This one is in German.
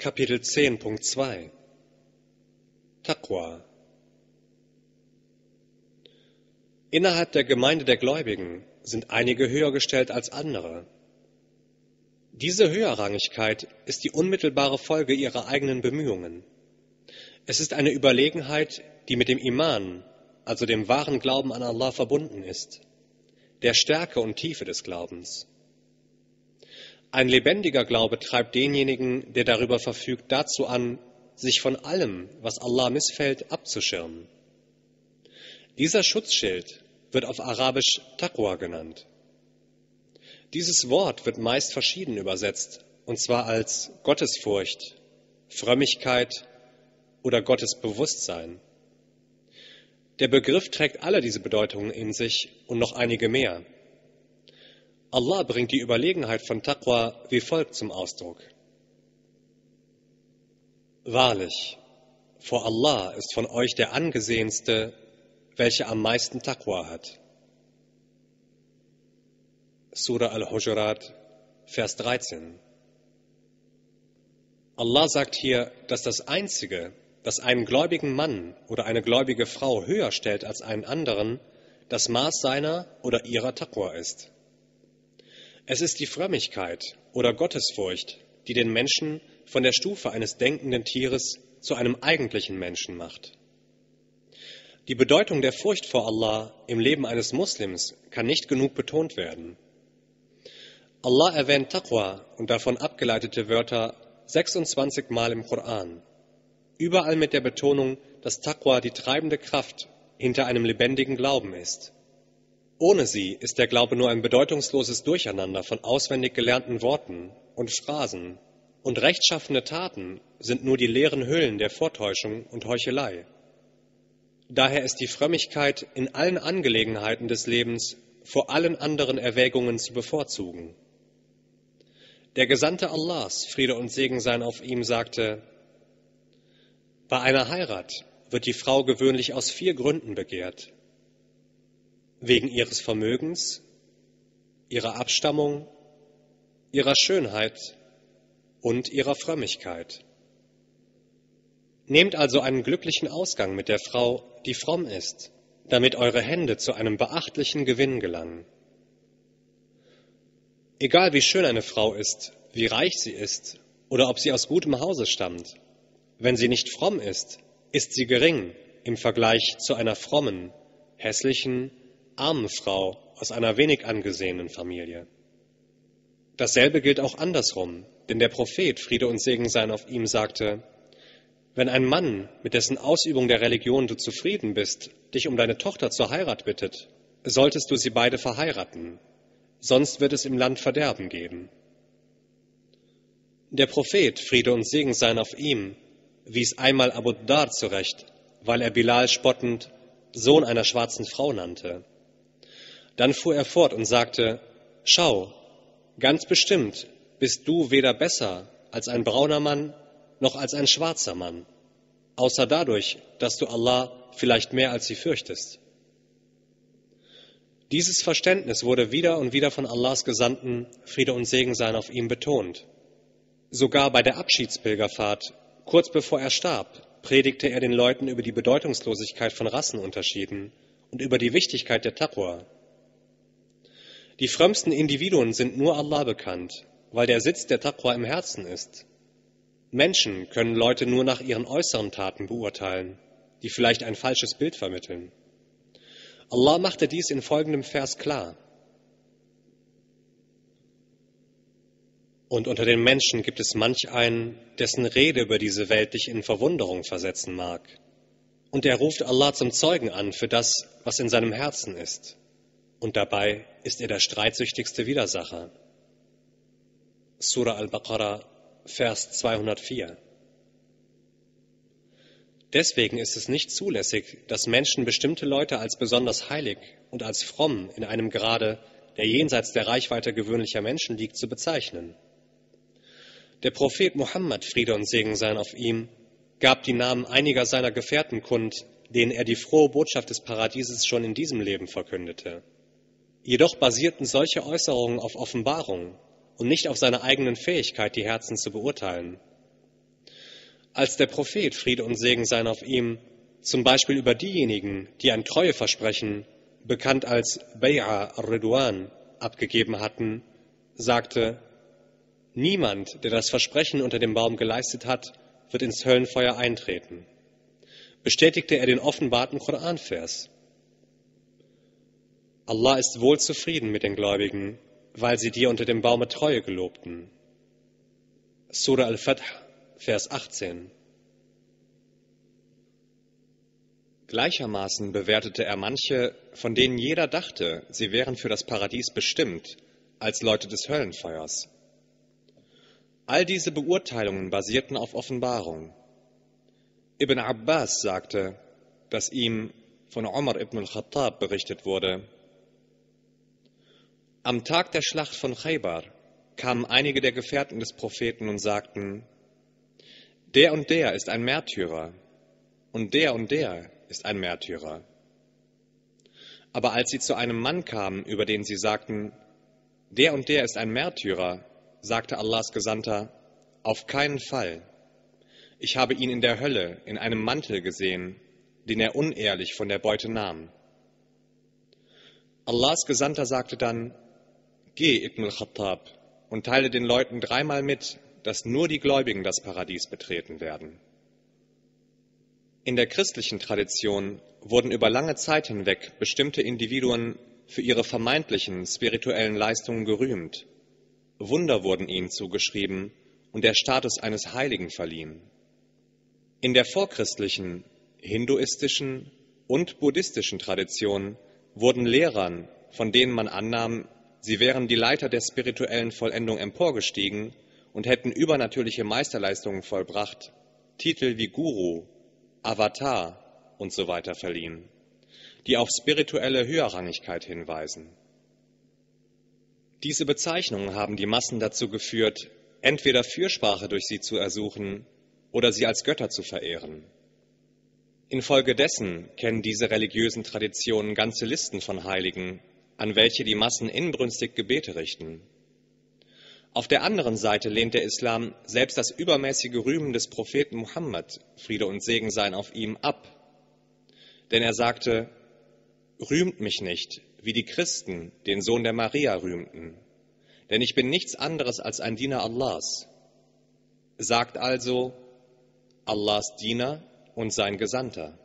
Kapitel 10.2 Taqwa Innerhalb der Gemeinde der Gläubigen sind einige höher gestellt als andere. Diese Höherrangigkeit ist die unmittelbare Folge ihrer eigenen Bemühungen. Es ist eine Überlegenheit, die mit dem Iman, also dem wahren Glauben an Allah, verbunden ist, der Stärke und Tiefe des Glaubens. Ein lebendiger Glaube treibt denjenigen, der darüber verfügt, dazu an, sich von allem, was Allah missfällt, abzuschirmen. Dieser Schutzschild wird auf Arabisch Taqwa genannt. Dieses Wort wird meist verschieden übersetzt, und zwar als Gottesfurcht, Frömmigkeit oder Gottesbewusstsein. Der Begriff trägt alle diese Bedeutungen in sich und noch einige mehr. Allah bringt die Überlegenheit von Taqwa wie folgt zum Ausdruck. Wahrlich, vor Allah ist von euch der angesehenste, welcher am meisten Taqwa hat. Surah Al-Hujurat, Vers 13. Allah sagt hier, dass das Einzige, das einen gläubigen Mann oder eine gläubige Frau höher stellt als einen anderen, das Maß seiner oder ihrer Taqwa ist. Es ist die Frömmigkeit oder Gottesfurcht, die den Menschen von der Stufe eines denkenden Tieres zu einem eigentlichen Menschen macht. Die Bedeutung der Furcht vor Allah im Leben eines Muslims kann nicht genug betont werden. Allah erwähnt Taqwa und davon abgeleitete Wörter 26 Mal im Koran, überall mit der Betonung, dass Taqwa die treibende Kraft hinter einem lebendigen Glauben ist. Ohne sie ist der Glaube nur ein bedeutungsloses Durcheinander von auswendig gelernten Worten und Phrasen, und rechtschaffene Taten sind nur die leeren Hüllen der Vortäuschung und Heuchelei. Daher ist die Frömmigkeit in allen Angelegenheiten des Lebens vor allen anderen Erwägungen zu bevorzugen. Der Gesandte Allahs, Friede und Segen sein auf ihm, sagte, bei einer Heirat wird die Frau gewöhnlich aus vier Gründen begehrt wegen ihres Vermögens, ihrer Abstammung, ihrer Schönheit und ihrer Frömmigkeit. Nehmt also einen glücklichen Ausgang mit der Frau, die fromm ist, damit eure Hände zu einem beachtlichen Gewinn gelangen. Egal wie schön eine Frau ist, wie reich sie ist oder ob sie aus gutem Hause stammt, wenn sie nicht fromm ist, ist sie gering im Vergleich zu einer frommen, hässlichen armen Frau aus einer wenig angesehenen Familie. Dasselbe gilt auch andersrum, denn der Prophet, Friede und Segen seien auf ihm, sagte, wenn ein Mann, mit dessen Ausübung der Religion du zufrieden bist, dich um deine Tochter zur Heirat bittet, solltest du sie beide verheiraten, sonst wird es im Land Verderben geben. Der Prophet, Friede und Segen seien auf ihm, wies einmal Abu Dar zurecht, weil er Bilal spottend Sohn einer schwarzen Frau nannte. Dann fuhr er fort und sagte, Schau, ganz bestimmt bist du weder besser als ein brauner Mann noch als ein schwarzer Mann, außer dadurch, dass du Allah vielleicht mehr als sie fürchtest. Dieses Verständnis wurde wieder und wieder von Allahs Gesandten, Friede und Segen seien auf ihm, betont. Sogar bei der Abschiedspilgerfahrt, kurz bevor er starb, predigte er den Leuten über die Bedeutungslosigkeit von Rassenunterschieden und über die Wichtigkeit der Taqwa. Die frömmsten Individuen sind nur Allah bekannt, weil der Sitz der Taqwa im Herzen ist. Menschen können Leute nur nach ihren äußeren Taten beurteilen, die vielleicht ein falsches Bild vermitteln. Allah machte dies in folgendem Vers klar. Und unter den Menschen gibt es manch einen, dessen Rede über diese Welt dich in Verwunderung versetzen mag. Und er ruft Allah zum Zeugen an für das, was in seinem Herzen ist und dabei ist er der streitsüchtigste Widersacher. Surah al-Baqarah, Vers 204. Deswegen ist es nicht zulässig, dass Menschen bestimmte Leute als besonders heilig und als fromm in einem Grade, der jenseits der Reichweite gewöhnlicher Menschen liegt, zu bezeichnen. Der Prophet Muhammad, Friede und Segen seien auf ihm, gab die Namen einiger seiner Gefährten kund, denen er die frohe Botschaft des Paradieses schon in diesem Leben verkündete. Jedoch basierten solche Äußerungen auf Offenbarung und nicht auf seiner eigenen Fähigkeit, die Herzen zu beurteilen. Als der Prophet, Friede und Segen seien auf ihm, zum Beispiel über diejenigen, die ein Treueversprechen, bekannt als Bay'a Ridwan, abgegeben hatten, sagte, niemand, der das Versprechen unter dem Baum geleistet hat, wird ins Höllenfeuer eintreten. Bestätigte er den offenbarten Koranvers. Allah ist wohl zufrieden mit den Gläubigen, weil sie dir unter dem Baume Treue gelobten. Surah al-Fath, Vers 18. Gleichermaßen bewertete er manche, von denen jeder dachte, sie wären für das Paradies bestimmt, als Leute des Höllenfeuers. All diese Beurteilungen basierten auf Offenbarung. Ibn Abbas sagte, dass ihm von Omar ibn al-Khattab berichtet wurde. Am Tag der Schlacht von Khaybar kamen einige der Gefährten des Propheten und sagten, der und der ist ein Märtyrer und der und der ist ein Märtyrer. Aber als sie zu einem Mann kamen, über den sie sagten, der und der ist ein Märtyrer, sagte Allahs Gesandter, auf keinen Fall. Ich habe ihn in der Hölle in einem Mantel gesehen, den er unehrlich von der Beute nahm. Allahs Gesandter sagte dann, Geh, Ibn al-Khattab, und teile den Leuten dreimal mit, dass nur die Gläubigen das Paradies betreten werden. In der christlichen Tradition wurden über lange Zeit hinweg bestimmte Individuen für ihre vermeintlichen spirituellen Leistungen gerühmt. Wunder wurden ihnen zugeschrieben und der Status eines Heiligen verliehen. In der vorchristlichen, hinduistischen und buddhistischen Tradition wurden Lehrern, von denen man annahm, sie wären die Leiter der spirituellen Vollendung emporgestiegen und hätten übernatürliche Meisterleistungen vollbracht, Titel wie Guru, Avatar und so weiter verliehen die auf spirituelle Höherrangigkeit hinweisen. Diese Bezeichnungen haben die Massen dazu geführt, entweder Fürsprache durch sie zu ersuchen oder sie als Götter zu verehren. Infolgedessen kennen diese religiösen Traditionen ganze Listen von Heiligen, an welche die Massen inbrünstig Gebete richten. Auf der anderen Seite lehnt der Islam selbst das übermäßige Rühmen des Propheten Muhammad, Friede und Segen seien auf ihm, ab. Denn er sagte, Rühmt mich nicht, wie die Christen den Sohn der Maria rühmten, denn ich bin nichts anderes als ein Diener Allahs. Sagt also Allahs Diener und sein Gesandter.